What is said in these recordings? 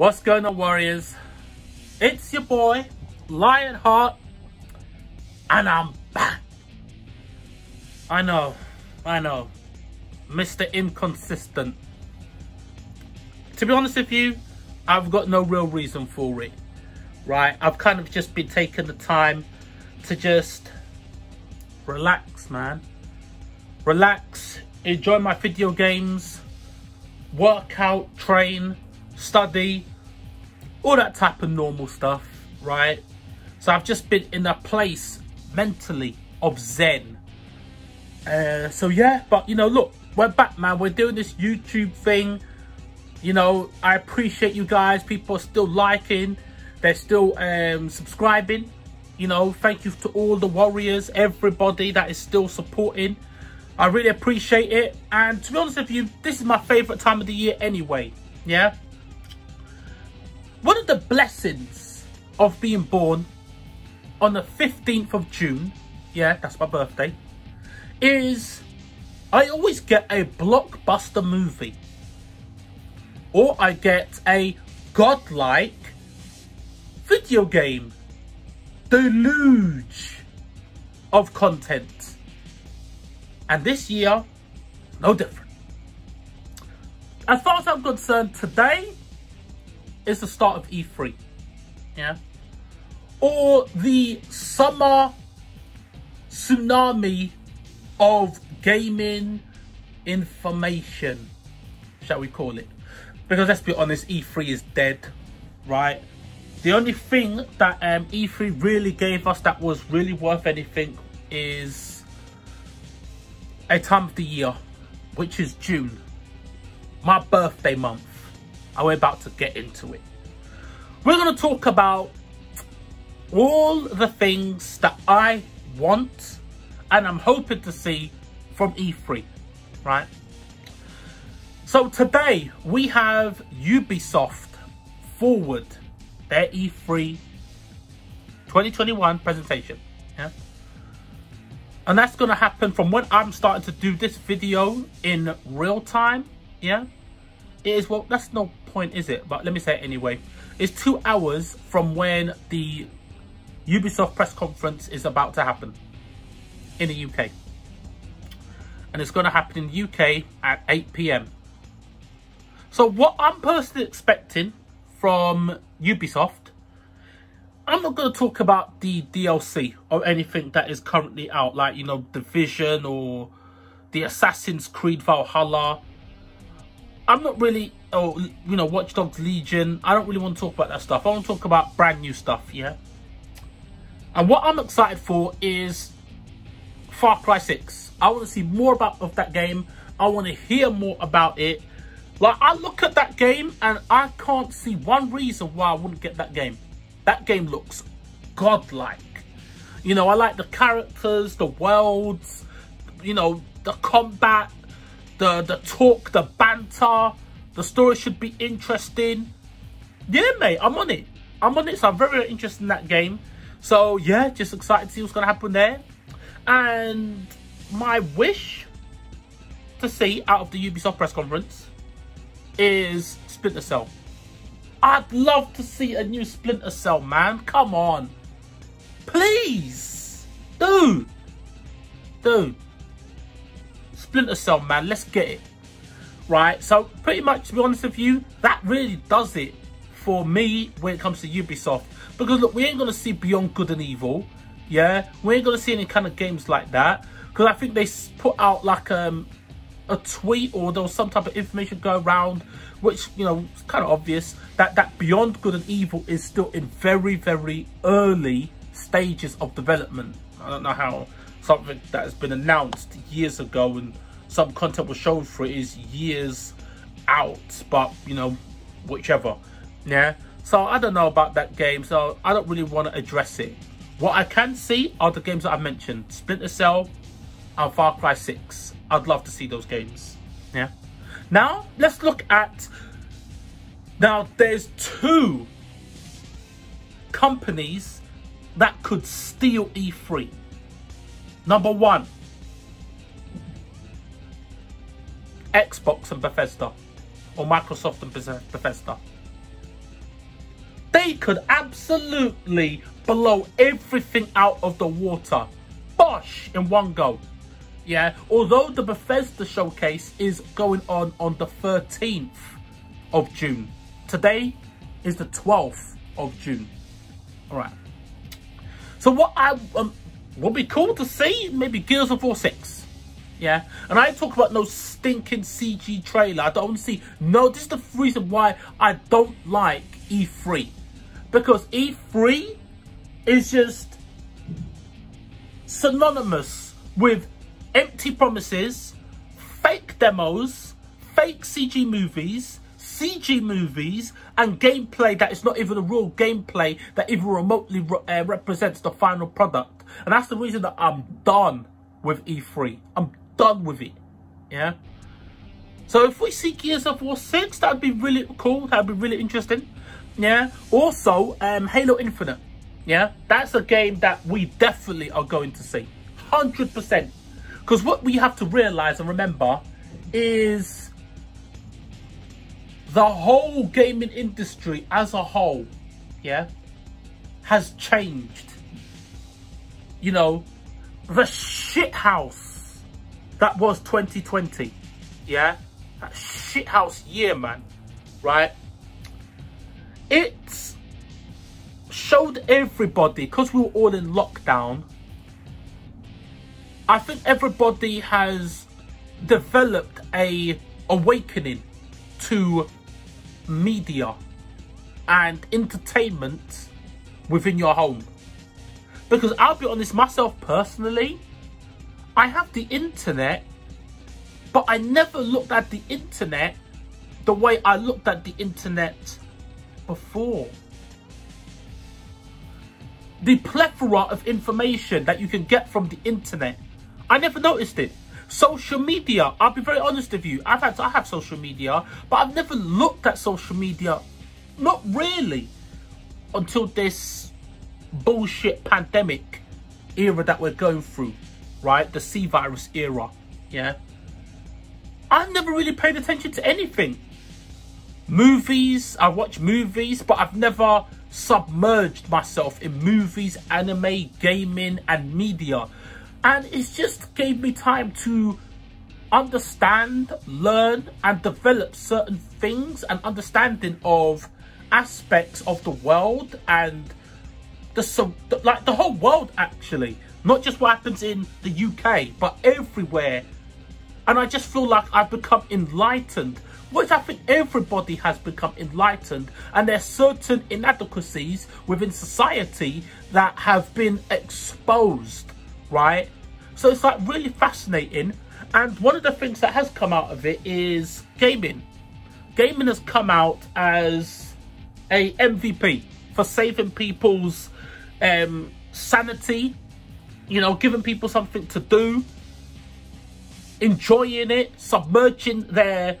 What's going on, Warriors? It's your boy, Lionheart, and I'm back. I know, I know, Mr. Inconsistent. To be honest with you, I've got no real reason for it, right? I've kind of just been taking the time to just relax, man. Relax, enjoy my video games, work out, train, study, all that type of normal stuff, right? So I've just been in a place mentally of zen. Uh, so yeah, but you know, look, we're back, man. We're doing this YouTube thing. You know, I appreciate you guys. People are still liking. They're still um, subscribing. You know, thank you to all the warriors, everybody that is still supporting. I really appreciate it. And to be honest with you, this is my favourite time of the year anyway. Yeah one of the blessings of being born on the 15th of June, yeah, that's my birthday, is I always get a blockbuster movie. Or I get a godlike video game deluge of content. And this year, no different. As far as I'm concerned, today is the start of E3. Yeah. Or the summer tsunami of gaming information, shall we call it. Because let's be honest, E3 is dead, right? The only thing that um, E3 really gave us that was really worth anything is a time of the year, which is June, my birthday month and we're about to get into it. We're going to talk about all the things that I want and I'm hoping to see from E3, right? So today we have Ubisoft forward their E3 2021 presentation, yeah? And that's going to happen from when I'm starting to do this video in real time, yeah? It is, well, that's no point, is it? But let me say it anyway. It's two hours from when the Ubisoft press conference is about to happen in the UK. And it's going to happen in the UK at 8 p.m. So what I'm personally expecting from Ubisoft, I'm not going to talk about the DLC or anything that is currently out, like, you know, Division or the Assassin's Creed Valhalla. I'm not really or you know Watch Dogs Legion. I don't really want to talk about that stuff. I want to talk about brand new stuff, yeah. And what I'm excited for is Far Cry 6. I want to see more about of that game. I want to hear more about it. Like I look at that game and I can't see one reason why I wouldn't get that game. That game looks godlike. You know, I like the characters, the worlds, you know, the combat, the the talk, the banter. The story should be interesting. Yeah, mate, I'm on it. I'm on it, so I'm very, very interested in that game. So, yeah, just excited to see what's going to happen there. And my wish to see out of the Ubisoft press conference is Splinter Cell. I'd love to see a new Splinter Cell, man. Come on. Please. Dude. Dude. Splinter Cell, man. Let's get it right? So pretty much, to be honest with you, that really does it for me when it comes to Ubisoft. Because look, we ain't going to see Beyond Good and Evil, yeah? We ain't going to see any kind of games like that. Because I think they put out like um, a tweet or there was some type of information go around which, you know, it's kind of obvious that that Beyond Good and Evil is still in very, very early stages of development. I don't know how something that has been announced years ago and some content was shown for it is years out, but you know, whichever. Yeah. So I don't know about that game, so I don't really want to address it. What I can see are the games that I mentioned, Splinter Cell and Far Cry 6. I'd love to see those games. Yeah. Now, let's look at... Now, there's two companies that could steal E3. Number one, Xbox and Bethesda, or Microsoft and Bethesda. they could absolutely blow everything out of the water. Bosh in one go. Yeah, although the Bethesda showcase is going on on the 13th of June. Today is the 12th of June. All right. So what I um, would be cool to see, maybe Gears of War 6. Yeah, and I talk about no stinking CG trailer. I don't see, no, this is the reason why I don't like E3. Because E3 is just synonymous with empty promises, fake demos, fake CG movies, CG movies, and gameplay that is not even a real gameplay that even remotely uh, represents the final product. And that's the reason that I'm done with E3. I'm done with it. Yeah. So if we see Gears of War 6, that'd be really cool. That'd be really interesting. Yeah. Also, um, Halo Infinite. Yeah. That's a game that we definitely are going to see. 100%. Because what we have to realize and remember is the whole gaming industry as a whole, yeah, has changed. You know, the shit house that was 2020, yeah, that shit house year, man, right? It showed everybody, because we were all in lockdown, I think everybody has developed a awakening to media and entertainment within your home. Because I'll be honest, myself personally, I have the internet, but I never looked at the internet the way I looked at the internet before. The plethora of information that you can get from the internet, I never noticed it. Social media, I'll be very honest with you. I've had I have social media, but I've never looked at social media. Not really. Until this bullshit pandemic era that we're going through. Right? The C virus era. Yeah. I've never really paid attention to anything. Movies, I watch movies, but I've never submerged myself in movies, anime, gaming, and media and it just gave me time to understand, learn and develop certain things and understanding of aspects of the world and the like the whole world actually. Not just what happens in the UK but everywhere. And I just feel like I've become enlightened. Which I think everybody has become enlightened and there's certain inadequacies within society that have been exposed right? So it's like really fascinating. And one of the things that has come out of it is gaming. Gaming has come out as a MVP for saving people's um, sanity, you know, giving people something to do, enjoying it, submerging their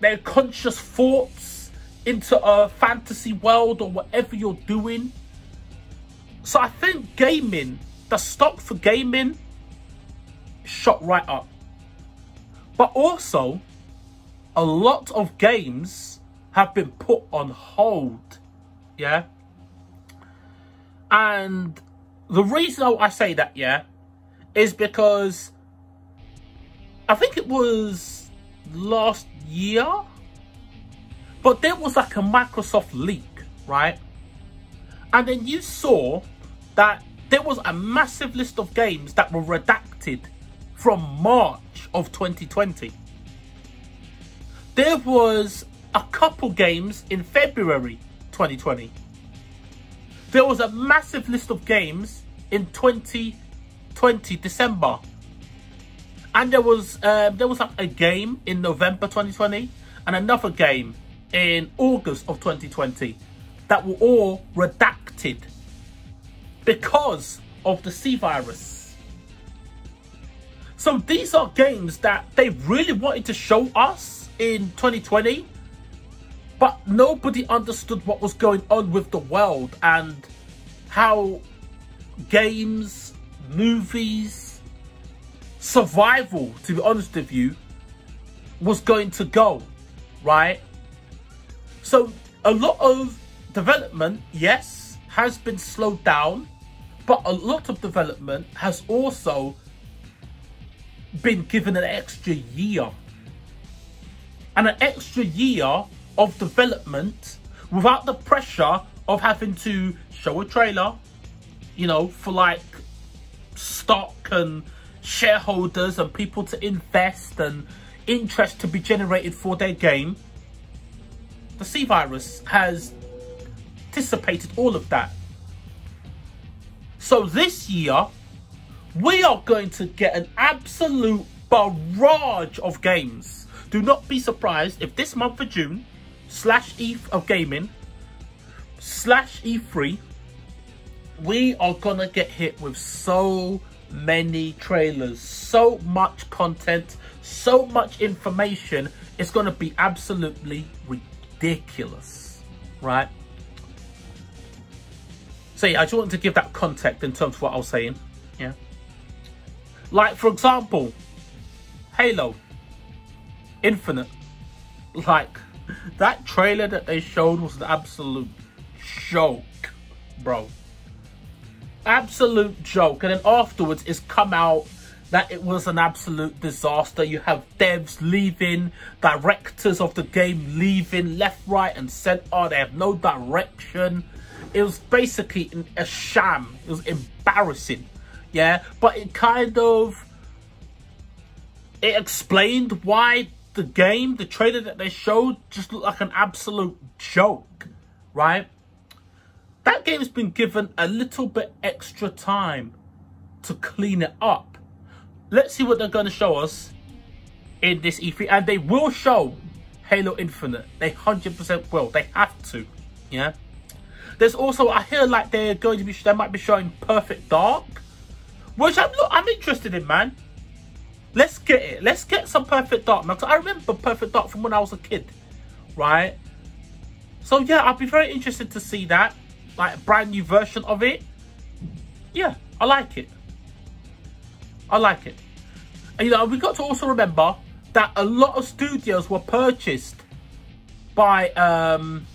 their conscious thoughts into a fantasy world or whatever you're doing. So I think gaming, the stock for gaming shot right up. But also, a lot of games have been put on hold. Yeah. And the reason I say that, yeah, is because I think it was last year, but there was like a Microsoft leak, right? And then you saw that there was a massive list of games that were redacted from March of 2020. There was a couple games in February 2020. There was a massive list of games in 2020 December. And there was um, there was like a game in November 2020 and another game in August of 2020 that were all redacted because of the C virus. So these are games that they really wanted to show us in 2020, but nobody understood what was going on with the world and how games, movies, survival, to be honest with you, was going to go, right? So a lot of development, yes, has been slowed down, but a lot of development has also been given an extra year. And an extra year of development without the pressure of having to show a trailer, you know, for like stock and shareholders and people to invest and interest to be generated for their game. The C virus has dissipated all of that. So this year, we are going to get an absolute barrage of games. Do not be surprised if this month of June, slash E of gaming, slash E3, we are going to get hit with so many trailers, so much content, so much information. It's going to be absolutely ridiculous, right? So yeah, I just wanted to give that context in terms of what I was saying. Yeah. Like, for example, Halo Infinite. Like, that trailer that they showed was an absolute joke, bro. Absolute joke. And then afterwards, it's come out that it was an absolute disaster. You have devs leaving, directors of the game leaving left, right, and center. They have no direction. It was basically a sham. It was embarrassing. Yeah but it kind of it explained why the game the trailer that they showed just looked like an absolute joke right? That game's been given a little bit extra time to clean it up. Let's see what they're going to show us in this E3 and they will show Halo Infinite. They 100% will. They have to yeah there's also I hear like they're going to be they might be showing Perfect Dark which I'm I'm interested in, man. Let's get it. Let's get some Perfect Dark, man. Cause I remember Perfect Dark from when I was a kid, right? So yeah, I'd be very interested to see that, like a brand new version of it. Yeah, I like it. I like it. And, you know, we got to also remember that a lot of studios were purchased by um,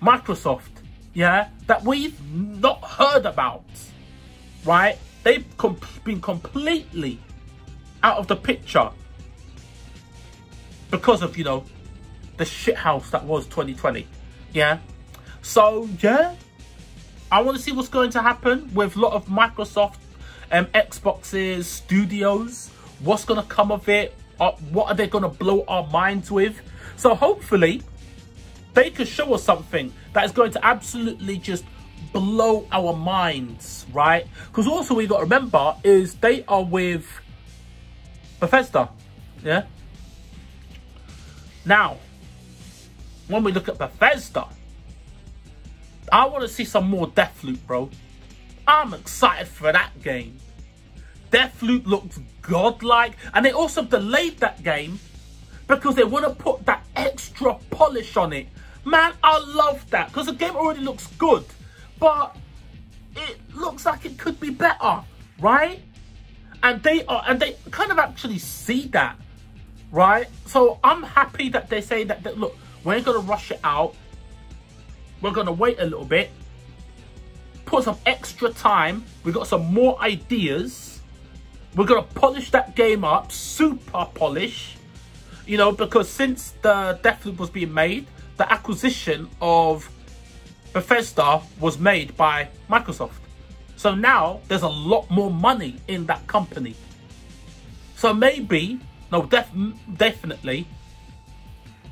Microsoft, yeah, that we've not heard about, right? They've com been completely out of the picture because of, you know, the shithouse that was 2020. Yeah. So, yeah. I want to see what's going to happen with a lot of Microsoft and um, Xboxes, studios. What's going to come of it? Uh, what are they going to blow our minds with? So hopefully, they could show us something that is going to absolutely just blow our minds, right? Because also we got to remember is they are with Bethesda, yeah? Now, when we look at Bethesda, I want to see some more Deathloop, bro. I'm excited for that game. Deathloop looks godlike. And they also delayed that game because they want to put that extra polish on it. Man, I love that because the game already looks good but it looks like it could be better, right? And they are, and they kind of actually see that, right? So I'm happy that they say that, that look, we ain't gonna rush it out. We're gonna wait a little bit, put some extra time. We got some more ideas. We're gonna polish that game up, super polish. You know, because since the Deathloop was being made, the acquisition of Bethesda was made by Microsoft. So now there's a lot more money in that company. So maybe, no, def definitely,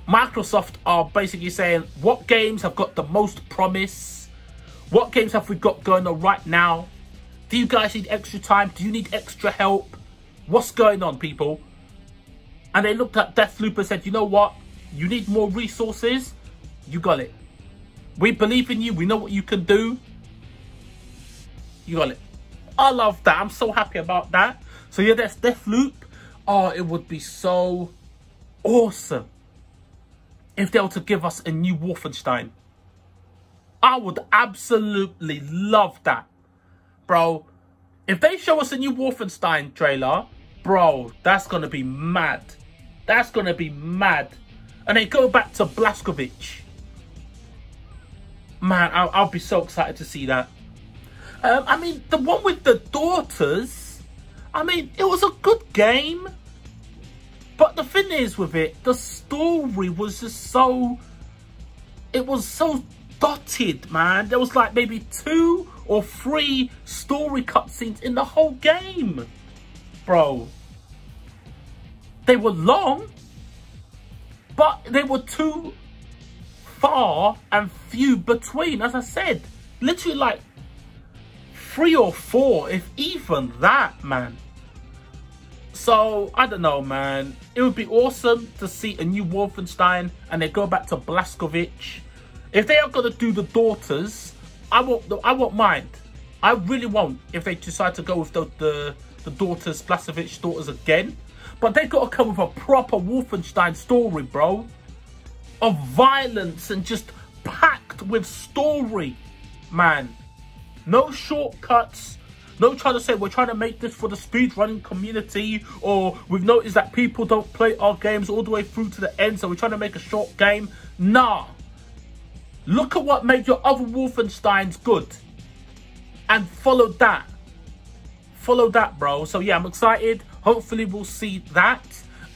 Microsoft are basically saying what games have got the most promise? What games have we got going on right now? Do you guys need extra time? Do you need extra help? What's going on, people? And they looked at Deathloop and said, you know what? You need more resources? You got it. We believe in you. We know what you can do. You got it. I love that. I'm so happy about that. So yeah, that's Deathloop. Oh, it would be so awesome if they were to give us a new Wolfenstein. I would absolutely love that. Bro, if they show us a new Wolfenstein trailer, bro, that's going to be mad. That's going to be mad. And they go back to Blazkowicz man, I'll, I'll be so excited to see that. Um, I mean, the one with the daughters, I mean, it was a good game. But the thing is with it, the story was just so, it was so dotted, man. There was like maybe two or three story cutscenes in the whole game, bro. They were long, but they were too far and few between. As I said, literally like three or four, if even that, man. So, I don't know, man. It would be awesome to see a new Wolfenstein and they go back to Blazkowicz. If they are going to do the daughters, I won't, I won't mind. I really won't if they decide to go with the, the, the daughters, Blazkowicz daughters again. But they've got to come with a proper Wolfenstein story, bro. Of violence and just packed with story, man. No shortcuts. No trying to say we're trying to make this for the speedrunning community or we've noticed that people don't play our games all the way through to the end so we're trying to make a short game. Nah. Look at what made your other Wolfensteins good. And follow that. Follow that, bro. So yeah, I'm excited. Hopefully we'll see that.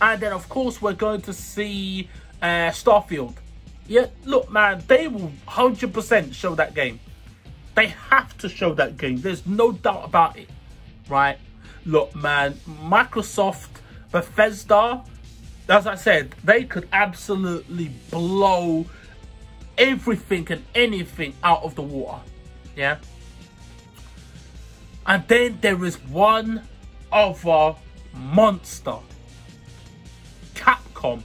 And then, of course, we're going to see uh, Starfield. Yeah, look, man, they will 100% show that game. They have to show that game. There's no doubt about it, right? Look, man, Microsoft, Bethesda, as I said, they could absolutely blow everything and anything out of the water, yeah? And then there is one other monster. Capcom.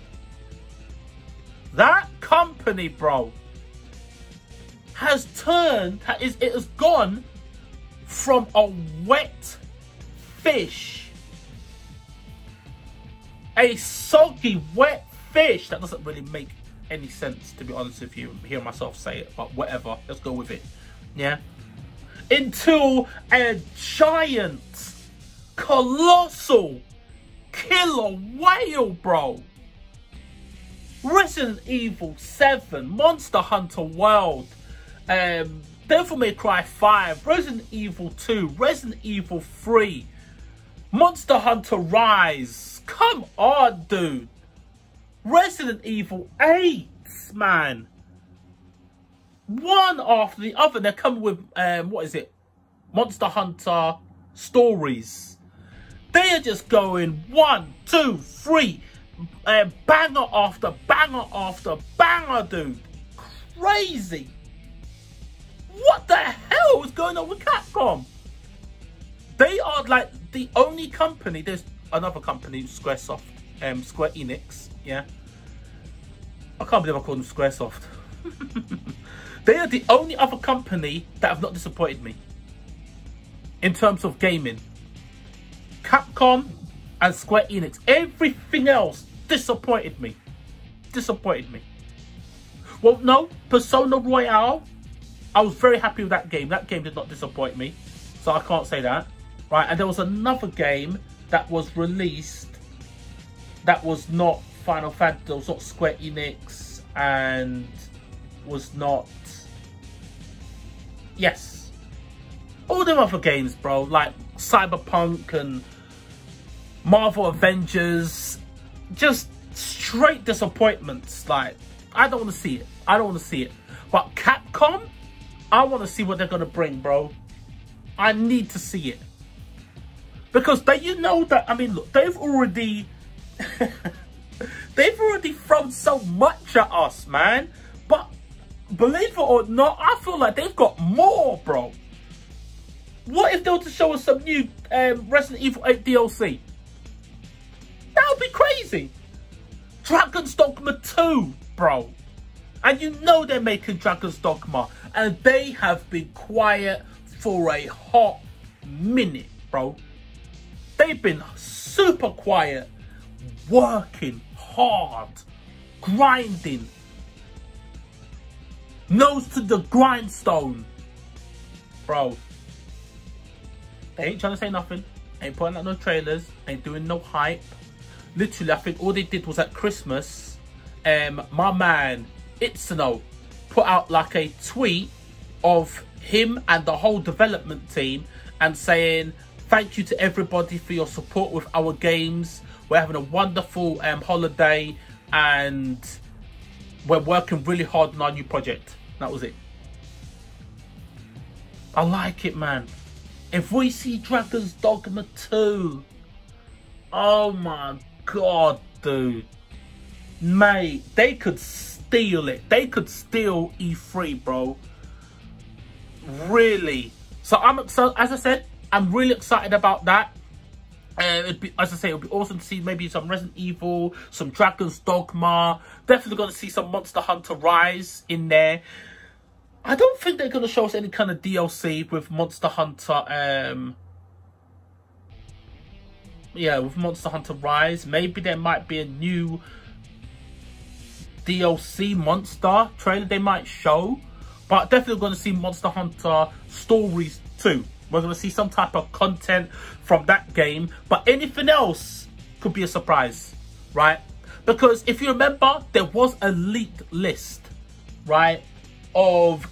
That company, bro, has turned, it has gone from a wet fish, a soggy wet fish. That doesn't really make any sense, to be honest with you. Hear myself say it, but whatever. Let's go with it. Yeah. Into a giant colossal killer whale, bro. Resident Evil 7, Monster Hunter World, um, Devil May Cry 5, Resident Evil 2, Resident Evil 3, Monster Hunter Rise. Come on, dude. Resident Evil 8, man. One after the other. They're coming with, um, what is it? Monster Hunter Stories. They are just going one, two, three, uh, banger after banger after banger, dude. Crazy. What the hell is going on with Capcom? They are like the only company, there's another company, Squaresoft, um, Square Enix, yeah. I can't believe I called them Squaresoft. they are the only other company that have not disappointed me in terms of gaming. Capcom and Square Enix. Everything else disappointed me. Disappointed me. Well, no, Persona Royal. I was very happy with that game. That game did not disappoint me. So I can't say that. Right, and there was another game that was released that was not Final Fantasy, was not Square Enix, and was not... Yes. All them other games, bro, like Cyberpunk and Marvel Avengers, just straight disappointments. Like, I don't want to see it. I don't want to see it. But Capcom, I want to see what they're going to bring, bro. I need to see it. Because they, you know that, I mean, look, they've already, they've already thrown so much at us, man. But believe it or not, I feel like they've got more, bro. What if they were to show us some new um, Resident Evil 8 DLC? Crazy. Dragon's Dogma 2, bro. And you know they're making Dragon's Dogma. And they have been quiet for a hot minute, bro. They've been super quiet, working hard, grinding. Nose to the grindstone. Bro. They ain't trying to say nothing. Ain't putting out no trailers. Ain't doing no hype literally, I think all they did was at Christmas, um, my man Itsuno put out like a tweet of him and the whole development team and saying thank you to everybody for your support with our games. We're having a wonderful um, holiday and we're working really hard on our new project. That was it. I like it, man. If we see Dragon's Dogma 2, oh my god, dude. Mate, they could steal it. They could steal E3, bro. Really. So I'm so as I said, I'm really excited about that. Uh, it'd be, as I say, it would be awesome to see maybe some Resident Evil, some Dragon's Dogma. Definitely going to see some Monster Hunter Rise in there. I don't think they're going to show us any kind of DLC with Monster Hunter. Um, yeah, with Monster Hunter Rise. Maybe there might be a new DLC monster trailer they might show. But definitely going to see Monster Hunter Stories too. We're going to see some type of content from that game. But anything else could be a surprise, right? Because if you remember, there was a leaked list, right, of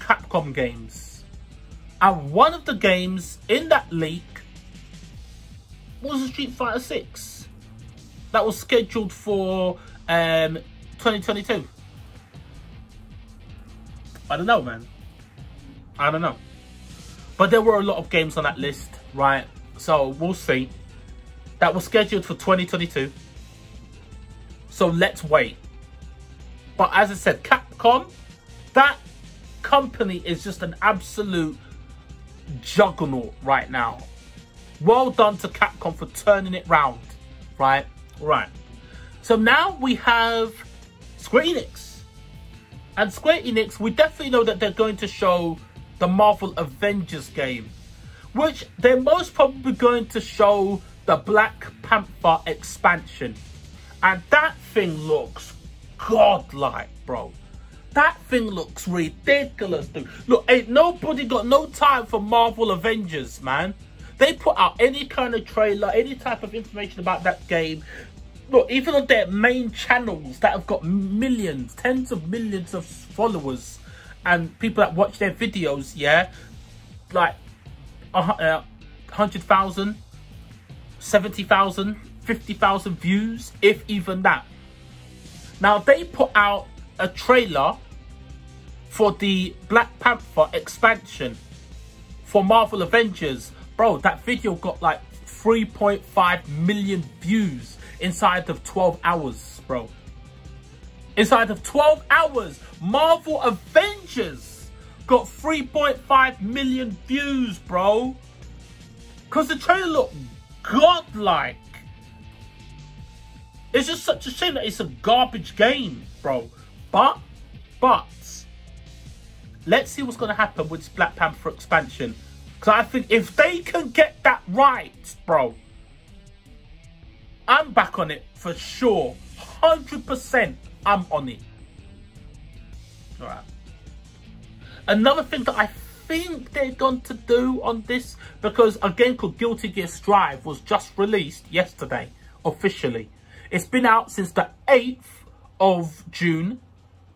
Capcom games. And one of the games in that leak was Street Fighter 6. That was scheduled for um, 2022. I don't know, man. I don't know. But there were a lot of games on that list, right? So we'll see. That was scheduled for 2022. So let's wait. But as I said, Capcom, that company is just an absolute juggernaut right now. Well done to Capcom for turning it round, right? Right. So now we have Square Enix. And Square Enix, we definitely know that they're going to show the Marvel Avengers game, which they're most probably going to show the Black Panther expansion. And that thing looks godlike, bro. That thing looks ridiculous, dude. Look, ain't nobody got no time for Marvel Avengers, man. They put out any kind of trailer, any type of information about that game. Look, even on their main channels that have got millions, tens of millions of followers, and people that watch their videos, yeah, like uh, 100,000, 70,000, 50,000 views, if even that. Now, they put out a trailer for the Black Panther expansion for Marvel Avengers. Bro, that video got like 3.5 million views inside of 12 hours, bro. Inside of 12 hours, Marvel Avengers got 3.5 million views, bro. Because the trailer looked godlike. It's just such a shame that it's a garbage game, bro. But, but, let's see what's going to happen with Black Panther expansion. Because I think if they can get that right, bro, I'm back on it for sure. 100%. I'm on it. Alright. Another thing that I think they're going to do on this, because a game called Guilty Gear Strive was just released yesterday, officially. It's been out since the 8th of June,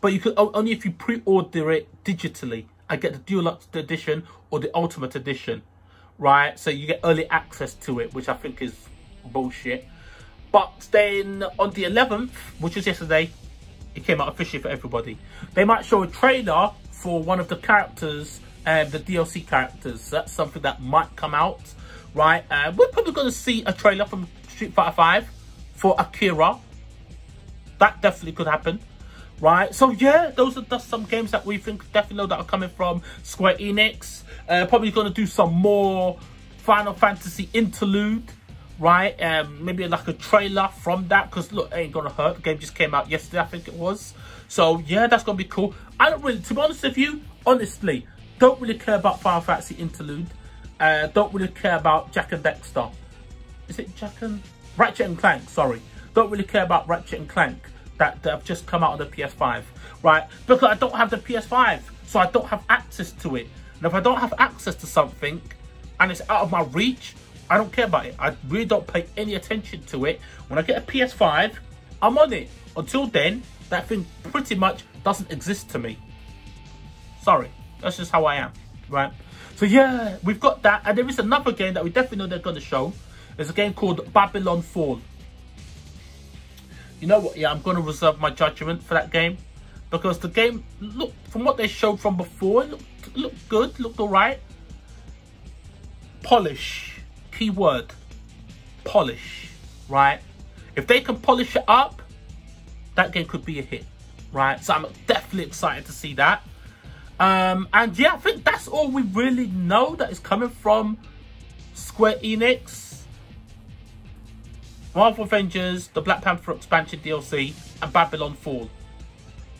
but you could only if you pre-order it digitally and get the deluxe edition or the ultimate edition, right? So you get early access to it, which I think is bullshit. But then on the 11th, which was yesterday, it came out officially for everybody. They might show a trailer for one of the characters, uh, the DLC characters. That's something that might come out, right? Uh, we're probably going to see a trailer from Street Fighter 5 for Akira. That definitely could happen, right? So yeah, those are just some games that we think definitely know that are coming from Square Enix. Uh, probably going to do some more Final Fantasy interlude right? Um, maybe like a trailer from that because look, it ain't gonna hurt. The game just came out yesterday, I think it was. So yeah, that's gonna be cool. I don't really, to be honest with you, honestly, don't really care about Final Fantasy Interlude. Uh, don't really care about Jak and Daxter. Is it Jack and Ratchet and Clank? Sorry, don't really care about Ratchet and Clank that, that have just come out on the PS5, right? Because I don't have the PS5, so I don't have access to it. And if I don't have access to something and it's out of my reach, I don't care about it. I really don't pay any attention to it. When I get a PS5, I'm on it. Until then, That thing pretty much doesn't exist to me. Sorry, that's just how I am, right? So yeah, we've got that, and there is another game that we definitely know they're going to show. There's a game called Babylon Fall. You know what? Yeah, I'm going to reserve my judgment for that game because the game, look, from what they showed from before, looked, looked good, looked alright. Polish, keyword, polish, right? If they can polish it up, that game could be a hit, right? So I'm definitely excited to see that. Um, and yeah, I think that's all we really know that is coming from Square Enix. Marvel Avengers, the Black Panther expansion DLC, and Babylon Fall.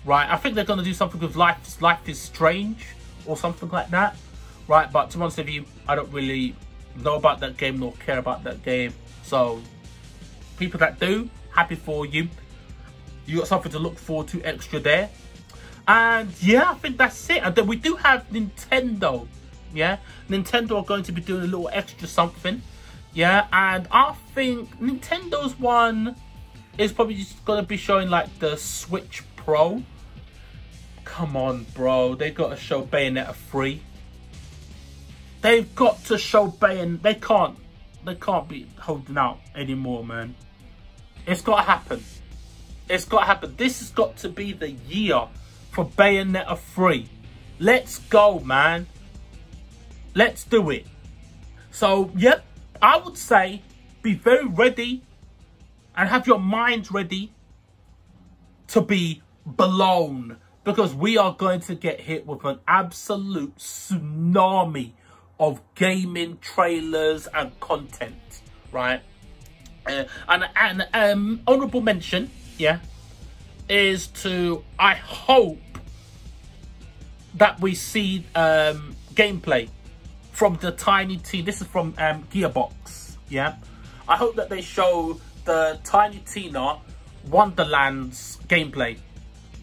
Right, I think they're going to do something with Life, Life is Strange or something like that. Right, but to be honest with you, I don't really know about that game nor care about that game. So, people that do, happy for you. You got something to look forward to extra there. And yeah, I think that's it. And then we do have Nintendo. Yeah, Nintendo are going to be doing a little extra something. Yeah, and I think Nintendo's one is probably just going to be showing like the Switch Pro. Come on, bro. They got to show Bayonetta 3. They've got to show Bayon. They can't. They can't be holding out anymore, man. It's got to happen. It's got to happen. This has got to be the year for Bayonetta 3. Let's go, man. Let's do it. So, yep, I would say be very ready and have your minds ready to be blown because we are going to get hit with an absolute tsunami of gaming trailers and content, right? Uh, and and um, honorable mention, yeah, is to I hope that we see um, gameplay from the Tiny T. This is from um, Gearbox, yeah. I hope that they show the Tiny Tina Wonderlands gameplay.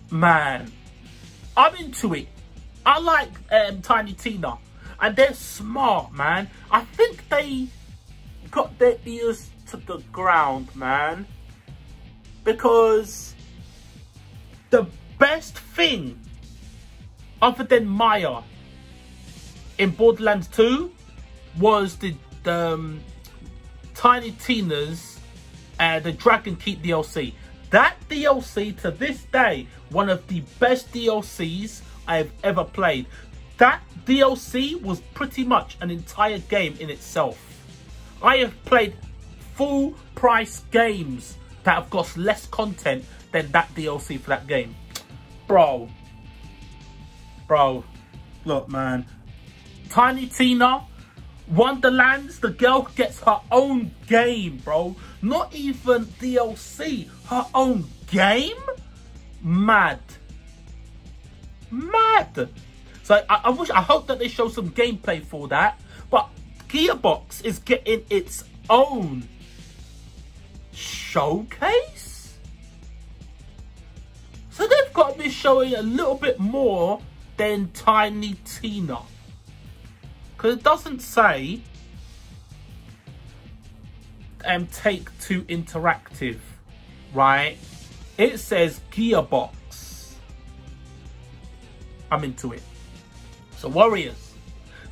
Man, I'm into it. I like um, Tiny Tina, and they're smart, man. I think they got their ears to the ground, man, because the best thing other than Maya in Borderlands 2 was the, the um, Tiny Tina's uh, the Dragon Keep DLC. That DLC to this day, one of the best DLCs I've ever played. That DLC was pretty much an entire game in itself. I have played full price games that have got less content than that DLC for that game. Bro. Bro. Look, man. Tiny Tina. Wonderlands. The girl gets her own game, bro. Not even DLC. Her own game? Mad. Mad. So I, I wish, I hope that they show some gameplay for that. But Gearbox is getting its own showcase? So they've got to be showing a little bit more than Tiny Tina. Because it doesn't say um, Take Two Interactive, right? It says Gearbox. I'm into it. So Warriors,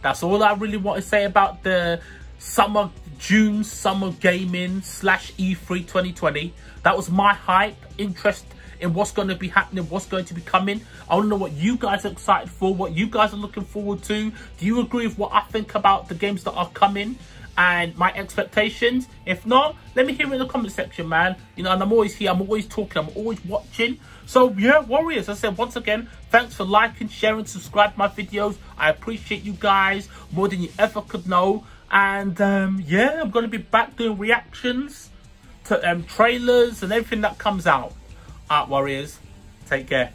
that's all I really want to say about the summer, June summer gaming slash E3 2020. That was my hype, interest in what's going to be happening, what's going to be coming. I want to know what you guys are excited for, what you guys are looking forward to. Do you agree with what I think about the games that are coming? and my expectations. If not, let me hear in the comment section, man. You know, and I'm always here. I'm always talking. I'm always watching. So, yeah, Warriors, I said once again, thanks for liking, sharing, subscribe my videos. I appreciate you guys more than you ever could know. And, um, yeah, I'm going to be back doing reactions to um, trailers and everything that comes out. Art Warriors, take care.